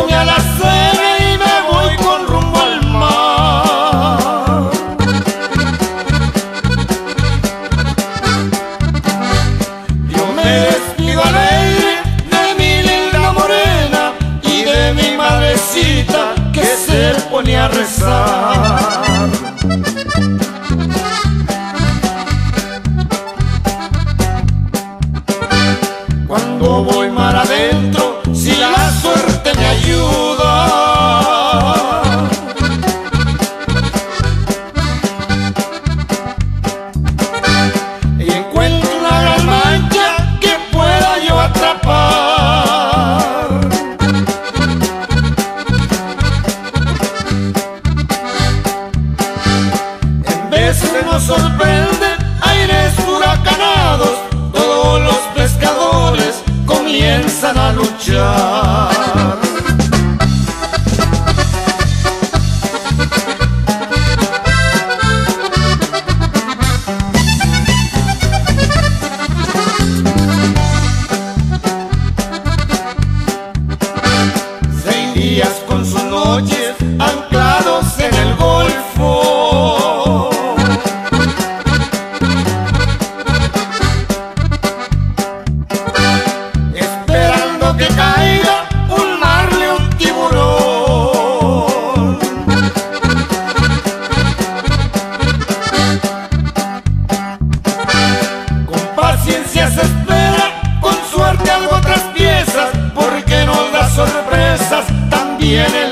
come a las nueve y me voy con rumbo al mar. Yo me despido alegre de mi linda morena y de mi madrecita que se pone a rezar. Cuando voy nos sorprende. noticias espera, con suerte algo otras piezas, porque nos da sorpresas también el